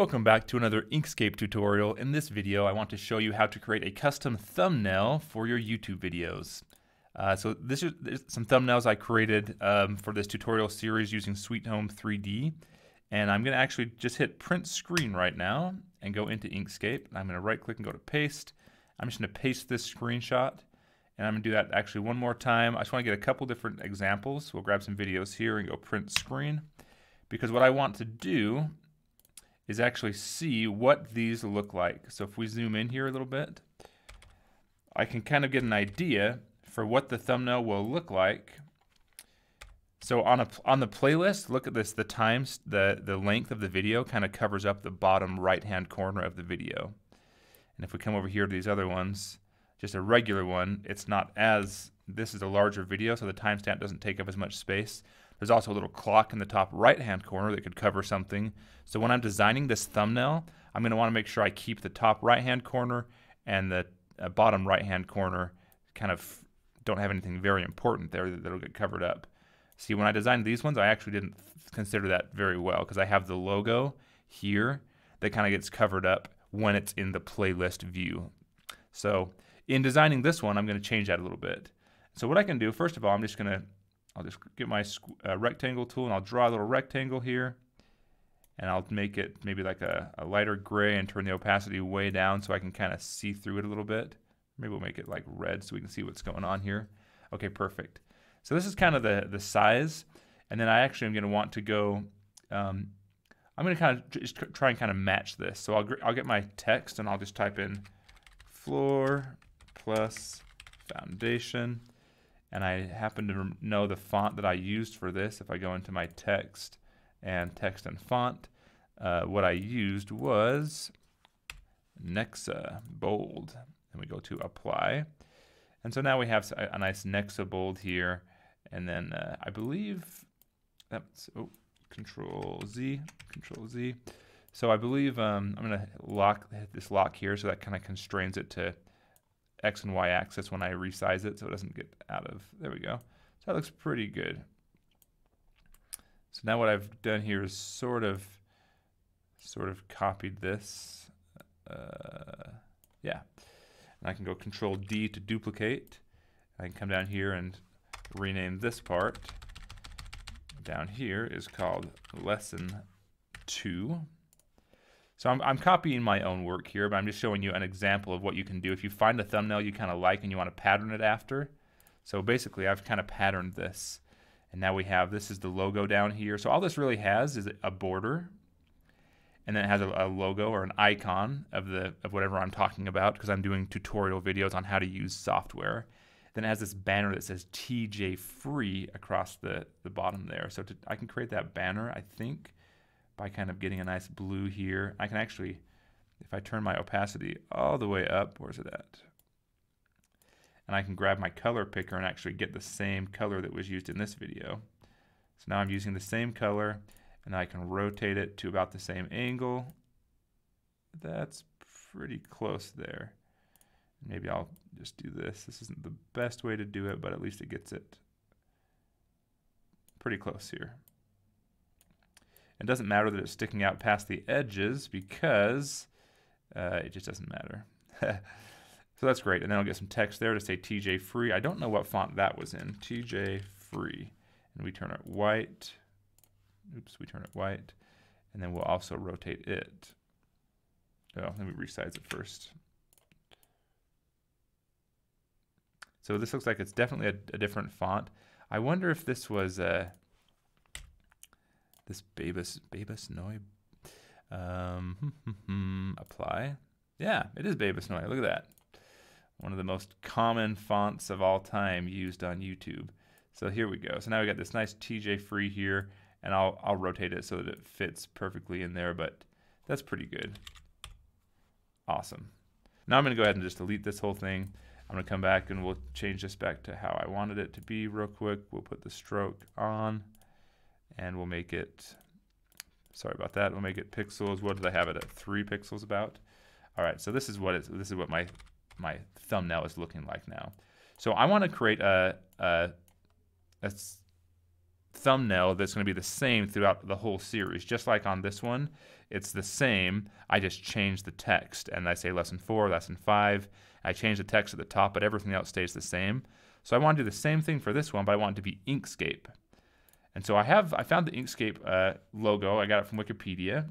Welcome back to another Inkscape tutorial. In this video, I want to show you how to create a custom thumbnail for your YouTube videos. Uh, so this is some thumbnails I created um, for this tutorial series using Sweet Home 3D. And I'm going to actually just hit print screen right now and go into Inkscape. I'm going to right click and go to paste. I'm just going to paste this screenshot. And I'm going to do that actually one more time. I just want to get a couple different examples. We'll grab some videos here and go print screen. Because what I want to do is actually see what these look like. So if we zoom in here a little bit, I can kind of get an idea for what the thumbnail will look like. So on a on the playlist, look at this, the times, the, the length of the video kind of covers up the bottom right-hand corner of the video. And if we come over here to these other ones, just a regular one, it's not as, this is a larger video, so the timestamp doesn't take up as much space. There's also a little clock in the top right hand corner that could cover something. So when I'm designing this thumbnail, I'm going to want to make sure I keep the top right hand corner and the uh, bottom right hand corner kind of don't have anything very important there that'll get covered up. See, when I designed these ones, I actually didn't consider that very well because I have the logo here that kind of gets covered up when it's in the playlist view. So in designing this one, I'm going to change that a little bit. So what I can do, first of all, I'm just going to I'll just get my uh, rectangle tool and I'll draw a little rectangle here. And I'll make it maybe like a, a lighter gray and turn the opacity way down so I can kind of see through it a little bit. Maybe we'll make it like red so we can see what's going on here. Okay, perfect. So this is kind of the, the size. And then I actually am going to want to go, um, I'm going to kind of just try and kind of match this. So I'll, I'll get my text and I'll just type in floor plus foundation and I happen to know the font that I used for this. If I go into my text and text and font, uh, what I used was Nexa Bold. And we go to apply. And so now we have a, nice Nexa Bold here. And then uh, I believe that's, oh, Control Z, Control Z. So I believe um, I'm going to lock this lock here so that kind of constrains it to X and Y axis when I resize it so it doesn't get out of, there we go. So that looks pretty good. So now what I've done here is sort of, sort of copied this. Uh, yeah. And I can go Control D to duplicate. I can come down here and rename this part. Down here is called Lesson 2. So I'm, I'm copying my own work here, but I'm just showing you an example of what you can do. If you find a thumbnail you kind of like and you want to pattern it after, so basically I've kind of patterned this. And now we have, this is the logo down here. So all this really has is a border, and then it has a, a logo or an icon of the of whatever I'm talking about because I'm doing tutorial videos on how to use software. Then it has this banner that says TJ Free across the, the bottom there. So to, I can create that banner, I think, by kind of getting a nice blue here. I can actually, if I turn my opacity all the way up, where's it at? And I can grab my color picker and actually get the same color that was used in this video. So now I'm using the same color and I can rotate it to about the same angle. That's pretty close there. Maybe I'll just do this. This isn't the best way to do it, but at least it gets it pretty close here. It doesn't matter that it's sticking out past the edges because uh, it just doesn't matter. so that's great. And then I'll get some text there to say TJ Free. I don't know what font that was in. TJ Free. And we turn it white. Oops, we turn it white. And then we'll also rotate it. Oh, let me resize it first. So this looks like it's definitely a, a different font. I wonder if this was a this Bebas Bebas Neue. Um, apply. Yeah, it is Bebas Neue. Look at that. One of the most common fonts of all time used on YouTube. So here we go. So now we got this nice TJ free here, and I'll I'll rotate it so that it fits perfectly in there. But that's pretty good. Awesome. Now I'm going to go ahead and just delete this whole thing. I'm going to come back and we'll change this back to how I wanted it to be real quick. We'll put the stroke on and we'll make it, sorry about that, we'll make it pixels. What did I have it at? Three pixels about? All right, so this is what it's, this is what my, my thumbnail is looking like now. So I want to create a, a, a thumbnail that's going to be the same throughout the whole series. Just like on this one, it's the same. I just change the text and I say lesson four, lesson five. I change the text at the top, but everything else stays the same. So I want to do the same thing for this one, but I want it to be Inkscape. And so I have I found the Inkscape uh, logo. I got it from Wikipedia,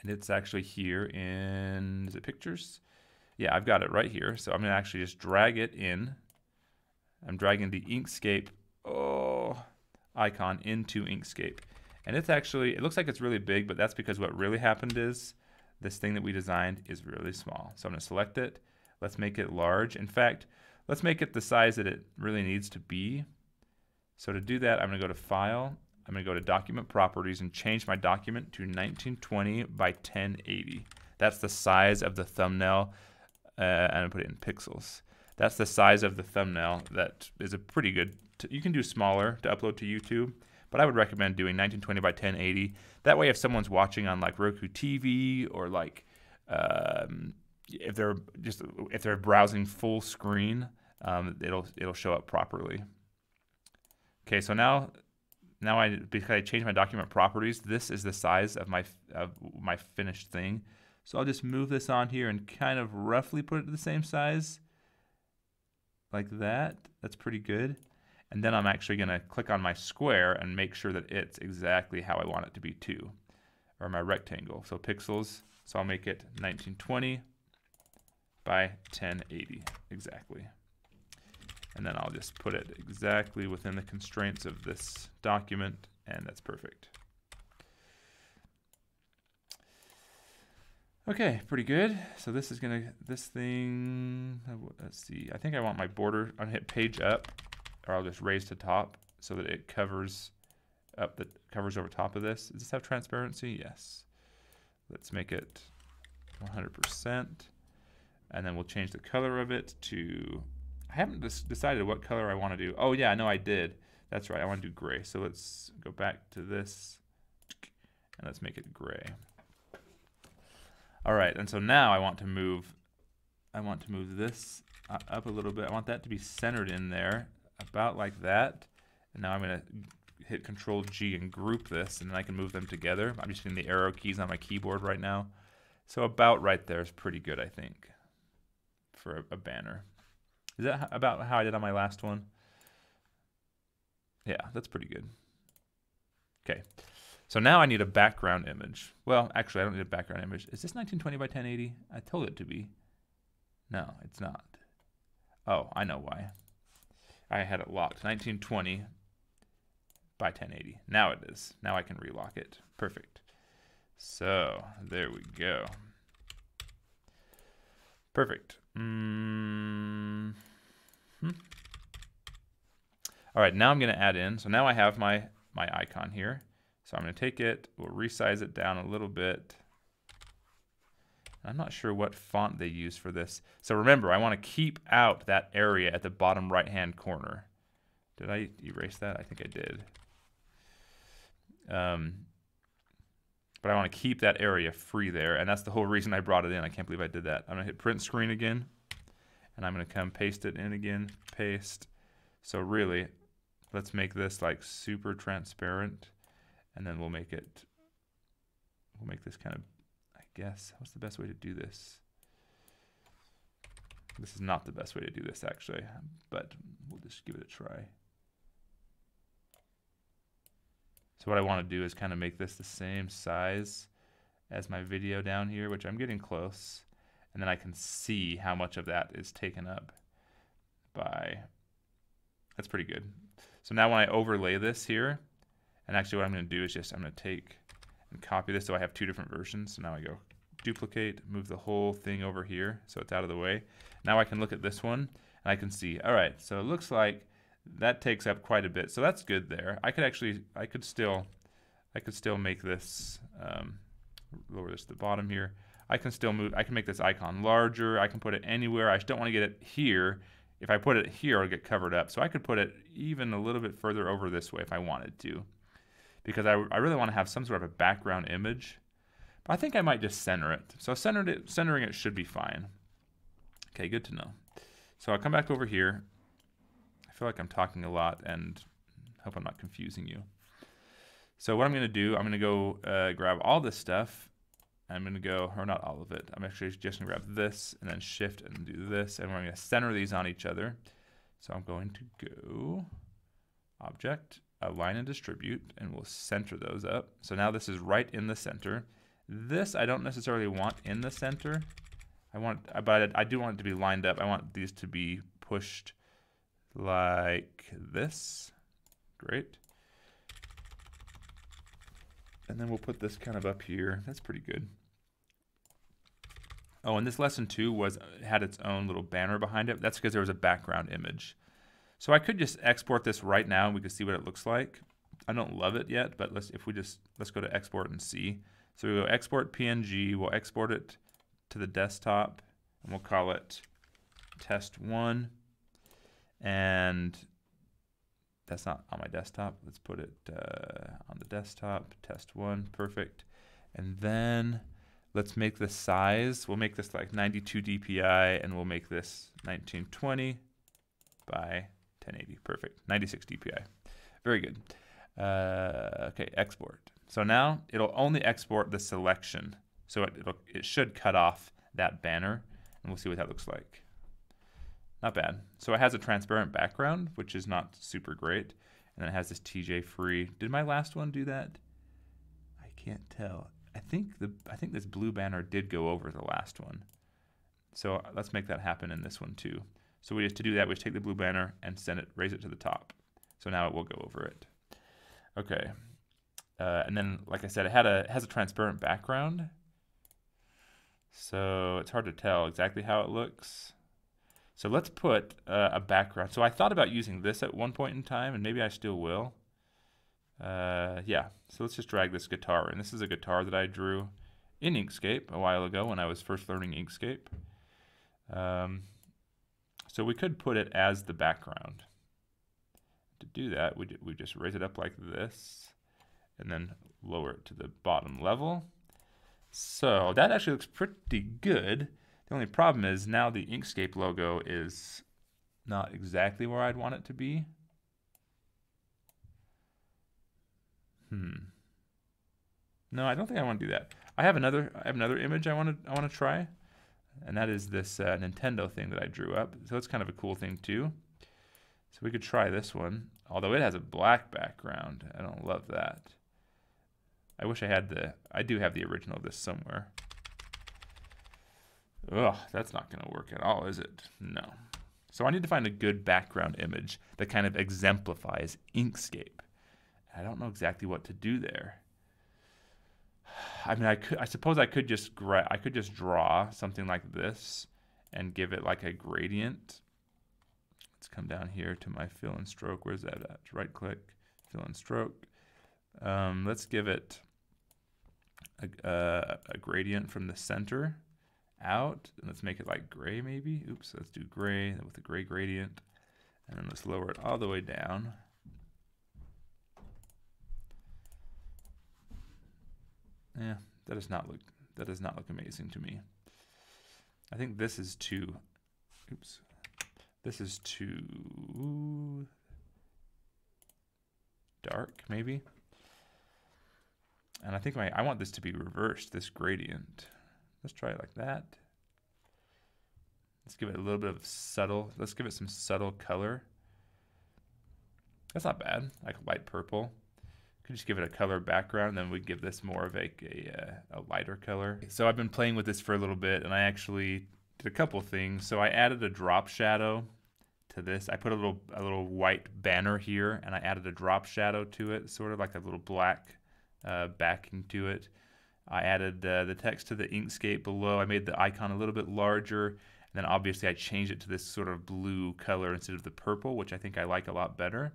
and it's actually here in is it pictures? Yeah, I've got it right here. So I'm gonna actually just drag it in. I'm dragging the Inkscape oh icon into Inkscape. And it's actually, it looks like it's really big, but that's because what really happened is this thing that we designed is really small. So I'm gonna select it. Let's make it large. In fact, let's make it the size that it really needs to be. So to do that, I'm gonna go to File, I'm gonna go to Document Properties and change my document to 1920 by 1080. That's the size of the thumbnail, uh, and gonna put it in pixels. That's the size of the thumbnail that is a pretty good you can do smaller to upload to YouTube, but I would recommend doing 1920 by 1080. That way, if someone's watching on like Roku TV or like um, if they're just if they're browsing full screen, um, it'll it'll show up properly. Okay, so now now I because I changed my document properties, this is the size of my of my finished thing. So I'll just move this on here and kind of roughly put it to the same size like that. That's pretty good. And then I'm actually going to click on my square and make sure that it's exactly how I want it to be too, or my rectangle. So pixels, so I'll make it 1920 by 1080, exactly. And then I'll just put it exactly within the constraints of this document, and that's perfect. Okay, pretty good. So this is gonna, this thing, let's see, I think I want my border, gonna hit page up, or I'll just raise to top so that it covers up the covers over top of this. Does this have transparency? Yes. Let's make it 100%. And then we'll change the color of it to, I haven't decided what color I want to do. Oh yeah, no I did. That's right, I want to do gray. So let's go back to this and let's make it gray. All right, and so now I want to move, I want to move this up a little bit. I want that to be centered in there about like that. And now I'm going to hit Control G and group this, and then I can move them together. I'm just using the arrow keys on my keyboard right now. So about right there is pretty good, I think, for a, a banner. Is that about how I did on my last one? Yeah, that's pretty good. Okay, so now I need a background image. Well, actually, I don't need a background image. Is this 1920 by 1080? I told it to be. No, it's not. Oh, I know why. I had it locked. 1920 by 1080. Now it is. Now I can relock it. Perfect. So there we go. Perfect. Mm -hmm. All right, now I'm going to add in. So now I have my, my icon here. So I'm going to take it, we'll resize it down a little bit. I'm not sure what font they use for this. So remember, I want to keep out that area at the bottom right-hand corner. Did I erase that? I think I did. Um, but I want to keep that area free there, and that's the whole reason I brought it in. I can't believe I did that. I'm going to hit print screen again, and I'm going to come paste it in again, paste. So really, let's make this like super transparent, and then we'll make it, we'll make this kind of I guess. What's the best way to do this? This is not the best way to do this, actually, but we'll just give it a try. So what I want to do is kind of make this the same size as my video down here, which I'm getting close. And then I can see how much of that is taken up by, that's pretty good. So now when I overlay this here, and actually what I'm going to do is just, I'm going to take and copy this so I have two different versions. So now I go duplicate, move the whole thing over here so it's out of the way. Now I can look at this one and I can see, all right, so it looks like that takes up quite a bit. So that's good there. I could actually, I could still, I could still make this, um, lower this to the bottom here. I can still move, I can make this icon larger. I can put it anywhere. I don't want to get it here. If I put it here, it'll get covered up. So I could put it even a little bit further over this way if I wanted to because I, I really want to have some sort of a background image. But I think I might just center it. So centered it, centering it should be fine. Okay, good to know. So I'll come back over here. Feel like I'm talking a lot and Hope I'm not confusing you. So what I'm going to do, I'm going to go uh, grab all this stuff. I'm going to go, or not all of it. I'm actually just going to grab this and then shift and do this. And we're going to center these on each other. So I'm going to go object, align and distribute, and we'll center those up. So now this is right in the center. This I don't necessarily want in the center. I want, but I do want it to be lined up. I want these to be pushed like this. Great. And then we'll put this kind of up here. That's pretty good. Oh, and this lesson two was uh, had its own little banner behind it. That's because there was a background image. So I could just export this right now and we could see what it looks like. I don't love it yet, but let's if we just let's go to export and see. So we go export PNG, we'll export it to the desktop and we'll call it test one. And that's not on my desktop. Let's put it uh, on the desktop, test one, perfect. And then let's make the size, we'll make this like 92 dpi and we'll make this 1920 by 1080, perfect, 96 dpi. Very good. Uh, okay, export. So now it'll only export the selection. So it, it should cut off that banner and we'll see what that looks like. Not bad. So it has a transparent background, which is not super great. And then it has this TJ free. Did my last one do that? I can't tell. I think the I think this blue banner did go over the last one. So let's make that happen in this one too. So we just to do that, we just take the blue banner and send it, raise it to the top. So now it will go over it. Okay. Uh, and then, like I said, it had a it has a transparent background. So it's hard to tell exactly how it looks. So let's put uh, a background. So I thought about using this at one point in time, and maybe I still will. Uh, yeah, so let's just drag this guitar in. This is a guitar that I drew in Inkscape a while ago when I was first learning Inkscape. Um, so we could put it as the background. To do that, we, we just raise it up like this, and then lower it to the bottom level. So that actually looks pretty good. The only problem is now the Inkscape logo is not exactly where I'd want it to be. Hmm. No, I don't think I want to do that. I have another I have another image I want to I want to try, and that is this uh, Nintendo thing that I drew up. So it's kind of a cool thing too. So we could try this one, although it has a black background. I don't love that. I wish I had the I do have the original of this somewhere. Ugh, that's not going to work at all, is it? No. So I need to find a good background image that kind of exemplifies Inkscape. I don't know exactly what to do there. I mean, I could, I suppose I could just gra- I could just draw something like this and give it like a gradient. Let's come down here to my fill and stroke. Where's that at? Right click, fill and stroke. Um, let's give it a, a, a gradient from the center out. And let's make it like gray maybe. Oops, let's do gray with a gray gradient. And then let's lower it all the way down. Yeah, that does not look that does not look amazing to me. I think this is too oops. This is too dark, maybe. And I think my I want this to be reversed, this gradient. Let's try it like that. Let's give it a little bit of subtle, let's give it some subtle color. That's not bad, like light purple. Could just give it a color background, then we give this more of a, a, uh, a lighter color. So I've been playing with this for a little bit, and I actually did a couple things. So I added a drop shadow to this. I put a little a little white banner here, and I added a drop shadow to it, sort of like a little black uh, backing to it. I added uh, the text to the Inkscape below. I made the icon a little bit larger. And then obviously I changed it to this sort of blue color instead of the purple, which I think I like a lot better.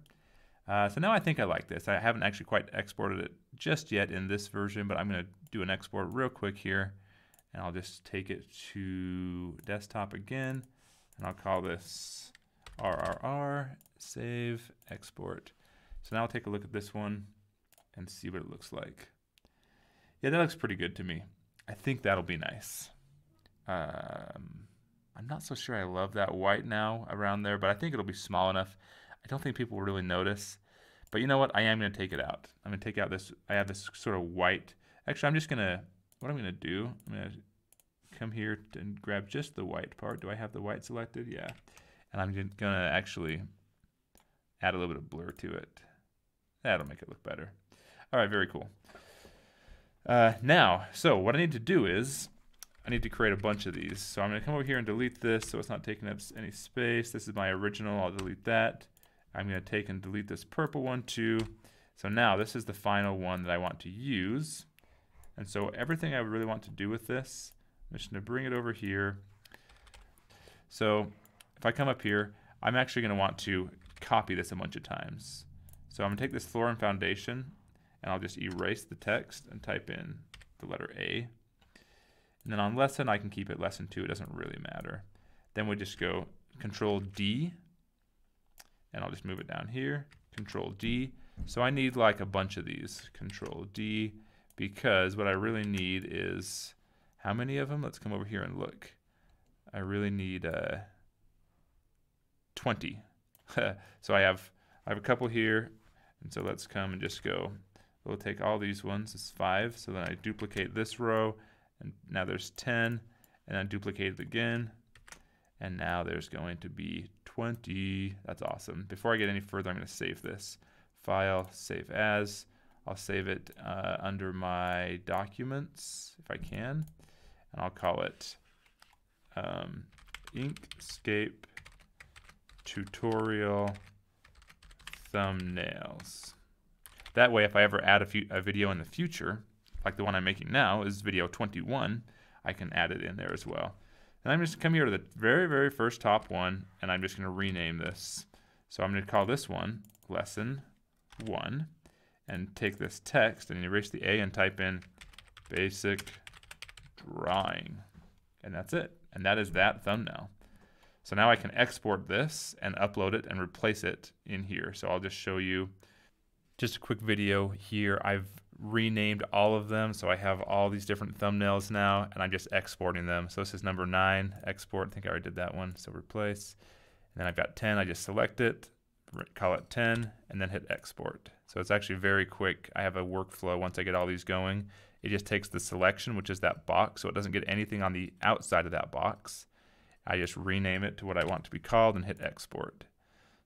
Uh, so now I think I like this. I haven't actually quite exported it just yet in this version, but I'm going to do an export real quick here. And I'll just take it to desktop again. And I'll call this RRR, save, export. So now I'll take a look at this one and see what it looks like. Yeah, that looks pretty good to me. I think that'll be nice. Um, I'm not so sure I love that white now around there, but I think it'll be small enough. I don't think people will really notice. But you know what? I am going to take it out. I'm going to take out this, I have this sort of white. Actually, I'm just going to, what I'm going to do, I'm going to come here and grab just the white part. Do I have the white selected? Yeah. And I'm going to actually add a little bit of blur to it. That'll make it look better. All right, very cool. Uh, now, so what I need to do is I need to create a bunch of these. So I'm going to come over here and delete this so it's not taking up any space. This is my original. I'll delete that. I'm going to take and delete this purple one too. So now this is the final one that I want to use. And so everything I really want to do with this, I'm just going to bring it over here. So if I come up here, I'm actually going to want to copy this a bunch of times. So I'm going to take this floor and foundation and I'll just erase the text and type in the letter A. And then on lesson, I can keep it lesson 2. It doesn't really matter. Then we just go Control D, and I'll just move it down here. Control D. So I need like a bunch of these. Control D, because what I really need is, how many of them? Let's come over here and look. I really need uh, 20. so I have I have a couple here, and so let's come and just go. We'll take all these ones, it's five, so then I duplicate this row, and now there's 10, and then duplicate it again, and now there's going to be 20. That's awesome. Before I get any further, I'm going to save this. File, save as. I'll save it uh, under my documents if I can, and I'll call it um, Inkscape tutorial thumbnails. That way, if I ever add a, few, a video in the future, like the one I'm making now is video 21, I can add it in there as well. And I'm just come here to the very, very first top one, and I'm just going to rename this. So I'm going to call this one lesson one, and take this text and erase the A and type in basic drawing. And that's it. And that is that thumbnail. So now I can export this and upload it and replace it in here. So I'll just show you just a quick video here. I've renamed all of them. So I have all these different thumbnails now and I'm just exporting them. So this is number nine, export. I think I already did that one. So replace. And then I've got 10. I just select it, call it 10, and then hit export. So it's actually very quick. I have a workflow once I get all these going. It just takes the selection, which is that box, so it doesn't get anything on the outside of that box. I just rename it to what I want to be called and hit export.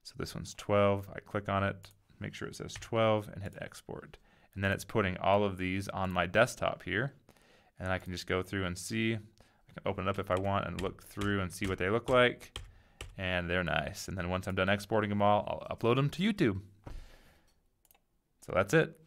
So this one's 12. I click on it, make sure it says 12, and hit export. And then it's putting all of these on my desktop here. And I can just go through and see. I can open it up if I want and look through and see what they look like. And they're nice. And then once I'm done exporting them all, I'll upload them to YouTube. So that's it.